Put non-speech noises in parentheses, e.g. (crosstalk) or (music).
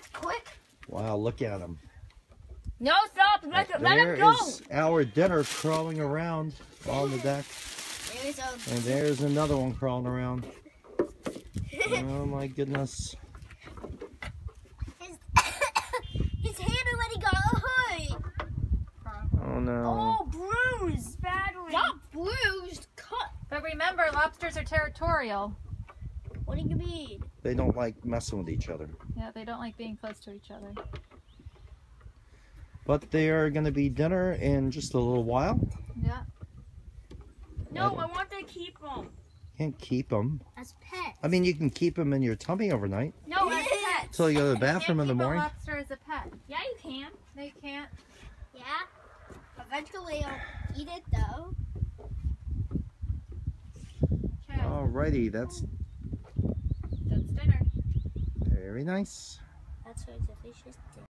That's quick. Wow, look at them. No, stop. Let, it, let There him go. is our dinner crawling around on the deck. There's a. And there's another one crawling around. Oh my goodness. His, (coughs) his hand already got hurt. Oh no. Oh, bruised badly. Not bruised, cut. But remember, lobsters are territorial. What do you mean? They don't like messing with each other. Yeah, they don't like being close to each other. But they are going to be dinner in just a little while. Yeah. No, I want to keep them Can't keep them. as pets. I mean, you can keep them in your tummy overnight no, as pets. until you go to the bathroom in Can't the keep morning. a lobster as a pet. Yeah, you can. They can't. Yeah. Eventually, I'll eat it though. Okay. Alrighty, that's That's dinner. Very nice. That's what the fish is.